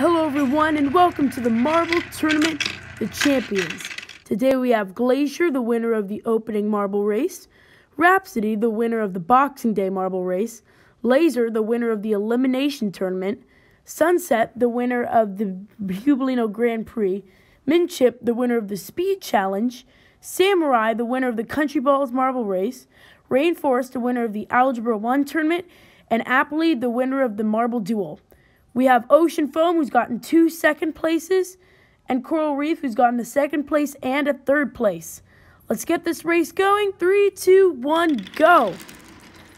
Hello everyone and welcome to the Marble Tournament, the champions. Today we have Glacier, the winner of the opening marble race, Rhapsody, the winner of the Boxing Day marble race, Laser, the winner of the elimination tournament, Sunset, the winner of the Jubilino Grand Prix, Mint Chip, the winner of the Speed Challenge, Samurai, the winner of the Country Balls marble race, Rainforest, the winner of the Algebra 1 tournament, and Appley, the winner of the Marble Duel. We have Ocean Foam, who's gotten two second places, and Coral Reef, who's gotten a second place and a third place. Let's get this race going. Three, two, one, go.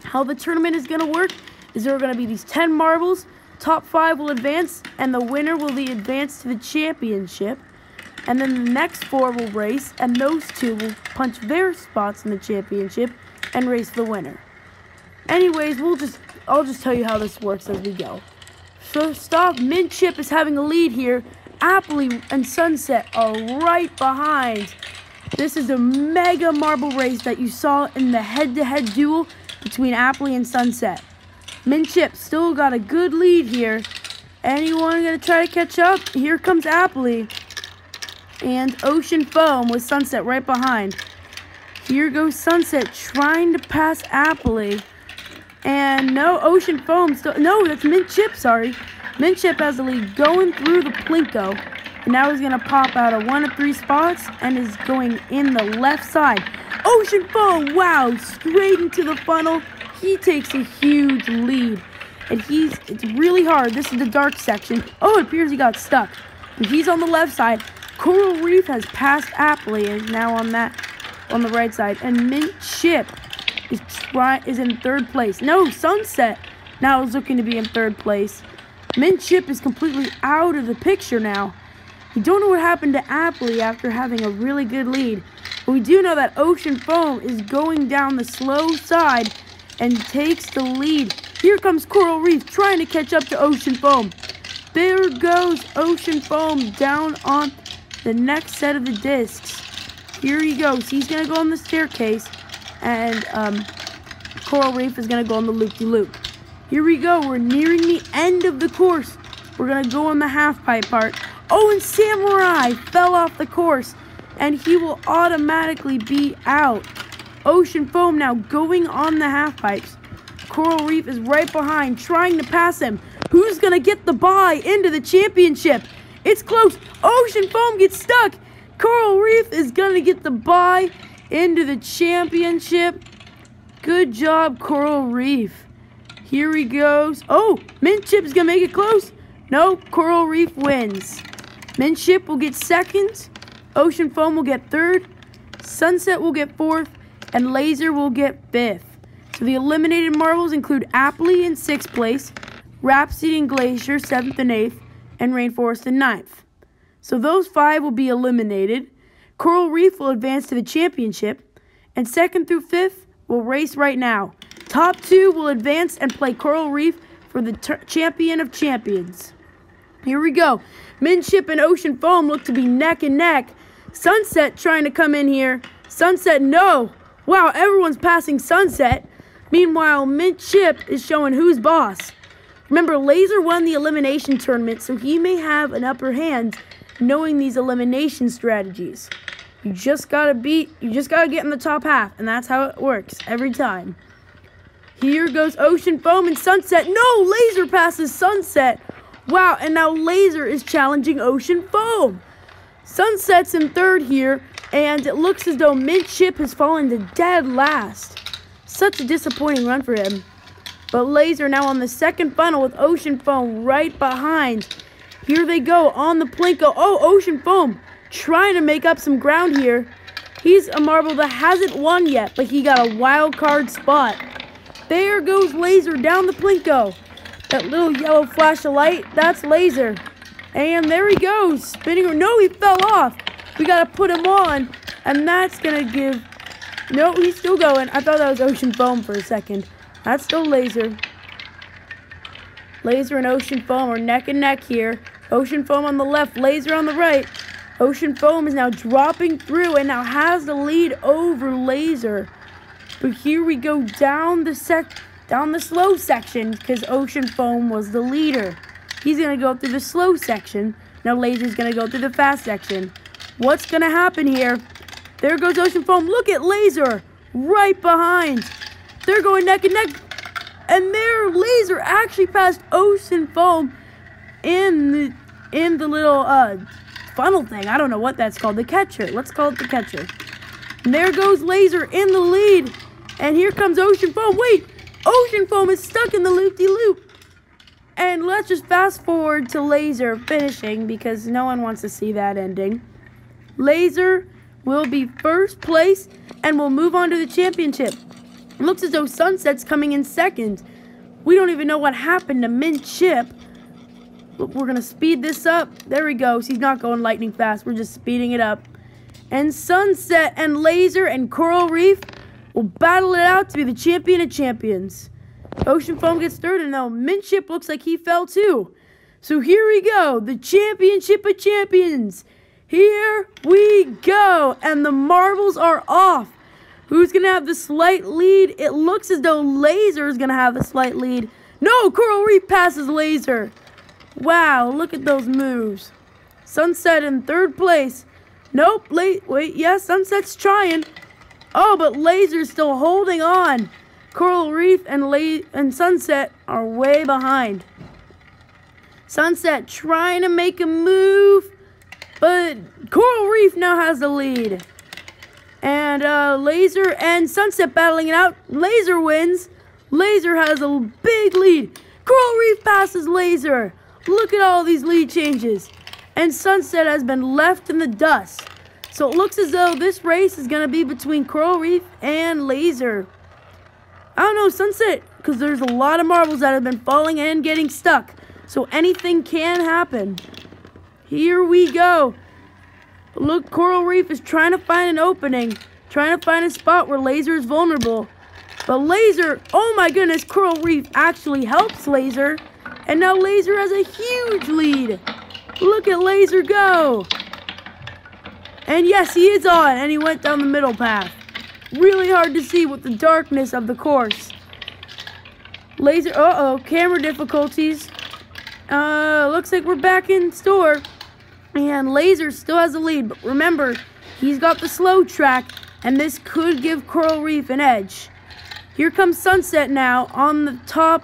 How the tournament is going to work is there are going to be these 10 marbles. Top five will advance, and the winner will be advanced to the championship. And then the next four will race, and those two will punch their spots in the championship and race the winner. Anyways, we'll just I'll just tell you how this works as we go. First off, Mint Chip is having a lead here. Appley and Sunset are right behind. This is a mega marble race that you saw in the head-to-head -head duel between Appley and Sunset. Mint Chip still got a good lead here. Anyone gonna try to catch up? Here comes Appley. And Ocean Foam with Sunset right behind. Here goes Sunset trying to pass Appley. And no, Ocean Foam still. No, that's Mint Chip, sorry. Mint Chip has the lead going through the Plinko. And now he's going to pop out of one of three spots and is going in the left side. Ocean Foam, wow, straight into the funnel. He takes a huge lead. And he's, it's really hard. This is the dark section. Oh, it appears he got stuck. And he's on the left side. Coral Reef has passed Appley and now on that, on the right side. And Mint Chip is try is in third place. No, Sunset now is looking to be in third place. Mint Chip is completely out of the picture now. We don't know what happened to Appley after having a really good lead. But we do know that Ocean Foam is going down the slow side and takes the lead. Here comes Coral Reef trying to catch up to Ocean Foam. There goes Ocean Foam down on the next set of the discs. Here he goes. He's going to go on the staircase and um, Coral Reef is to go on the loop-de-loop. Here we go. We're nearing the end of the course. We're to go on the half-pipe part. Oh, and Samurai fell off the course, and he will automatically be out. Ocean Foam now going on the half-pipes. Coral Reef is right behind, trying to pass him. Who's to get the bye into the championship? It's close. Ocean Foam gets stuck. Coral Reef is to get the bye into the championship. Good job, Coral Reef. Here he goes. Oh, Mint Chip's going to make it close. No, Coral Reef wins. Mint Chip will get second. Ocean Foam will get third. Sunset will get fourth. And Laser will get fifth. So the eliminated marbles include Appley in sixth place, Rhapsody and Glacier seventh and eighth, and Rainforest in ninth. So those five will be eliminated. Coral Reef will advance to the championship, and second through fifth will race right now. Top two will advance and play Coral Reef for the champion of champions. Here we go. Mint Chip and Ocean Foam look to be neck and neck. Sunset trying to come in here. Sunset, no. Wow, everyone's passing Sunset. Meanwhile, Mint Chip is showing who's boss. Remember, Laser won the elimination tournament, so he may have an upper hand knowing these elimination strategies. You just gotta beat, you just gotta get in the top half, and that's how it works every time. Here goes Ocean Foam and Sunset. No, Laser passes Sunset. Wow, and now Laser is challenging Ocean Foam. Sunset's in third here, and it looks as though Mint Chip has fallen to dead last. Such a disappointing run for him. But Laser now on the second funnel with Ocean Foam right behind. Here they go on the Plinko. Oh, Ocean Foam trying to make up some ground here. He's a marble that hasn't won yet, but he got a wild card spot. There goes Laser down the Plinko. That little yellow flash of light, that's Laser. And there he goes, spinning. No, he fell off. We got to put him on, and that's going to give... No, he's still going. I thought that was Ocean Foam for a second. That's still Laser. Laser and Ocean Foam are neck and neck here. Ocean Foam on the left, Laser on the right. Ocean Foam is now dropping through and now has the lead over Laser. But here we go down the sec down the slow section because Ocean Foam was the leader. He's going to go through the slow section. Now Laser's going to go through the fast section. What's going to happen here? There goes Ocean Foam. Look at Laser right behind. They're going neck and neck. And their Laser actually passed Ocean Foam in the in the little uh, funnel thing. I don't know what that's called. The catcher. Let's call it the catcher. And there goes Laser in the lead. And here comes Ocean Foam. Wait, Ocean Foam is stuck in the loop-de-loop. -loop. And let's just fast forward to Laser finishing because no one wants to see that ending. Laser will be first place and will move on to the championship. Looks as though Sunset's coming in second. We don't even know what happened to Mint Chip. We're going to speed this up. There he goes. He's not going lightning fast. We're just speeding it up. And Sunset and Laser and Coral Reef will battle it out to be the champion of champions. Ocean Foam gets third, and now Mint Chip looks like he fell too. So here we go, the championship of champions. Here we go, and the marbles are off. Who's going to have the slight lead? It looks as though Laser is going to have a slight lead. No, Coral Reef passes Laser. Wow, look at those moves. Sunset in third place. Nope, late, wait, yes, yeah, Sunset's trying. Oh, but Laser's still holding on. Coral Reef and, La and Sunset are way behind. Sunset trying to make a move, but Coral Reef now has the lead. And uh, Laser and Sunset battling it out. Laser wins. Laser has a big lead. Coral Reef passes Laser. Look at all these lead changes. And Sunset has been left in the dust. So it looks as though this race is going to be between Coral Reef and Laser. I don't know, Sunset, because there's a lot of marbles that have been falling and getting stuck. So anything can happen. Here we go. Look, Coral Reef is trying to find an opening. Trying to find a spot where Laser is vulnerable. But Laser, oh my goodness, Coral Reef actually helps Laser. And now Laser has a huge lead. Look at Laser go. And yes, he is on, and he went down the middle path. Really hard to see with the darkness of the course. Laser, uh-oh, camera difficulties. Uh, looks like we're back in store. And Laser still has the lead, but remember, he's got the slow track, and this could give Coral Reef an edge. Here comes Sunset now on the top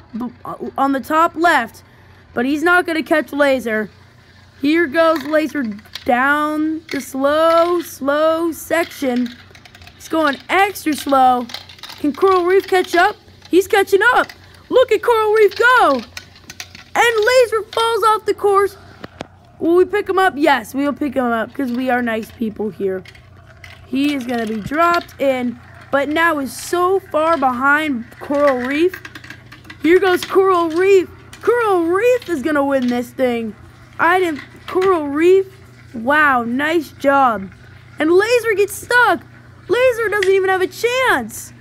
on the top left, but he's not going to catch Laser. Here goes Laser down the slow, slow section. He's going extra slow. Can Coral Reef catch up? He's catching up. Look at Coral Reef go. And Laser falls off the course. Will we pick him up? Yes, we'll pick him up because we are nice people here. He is going to be dropped in but now is so far behind Coral Reef. Here goes Coral Reef. Coral Reef is going to win this thing. I didn't... Coral Reef. Wow, nice job. And Laser gets stuck. Laser doesn't even have a chance.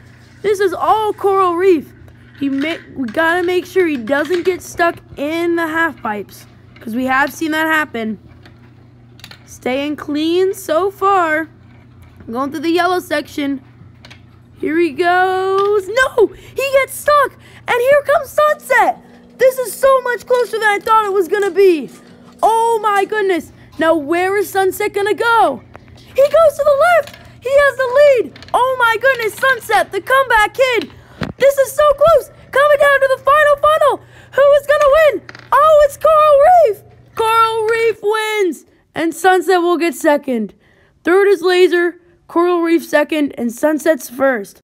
This is all Coral Reef. He we gotta make sure he doesn't get stuck in the half pipes. Because we have seen that happen. Staying clean so far. going through the yellow section. Here he goes. No! He gets stuck! And here comes Sunset! This is so much closer than I thought it was gonna be. Oh my goodness. Now where is Sunset gonna go? He goes to the left! He has the lead! Oh my goodness, Sunset, the comeback kid! This is so close! Coming down to the final funnel! Who is gonna win? Oh, it's Coral Reef! Coral Reef wins! And Sunset will get second. Third is Laser. Coral Reef second, and Sunset's first.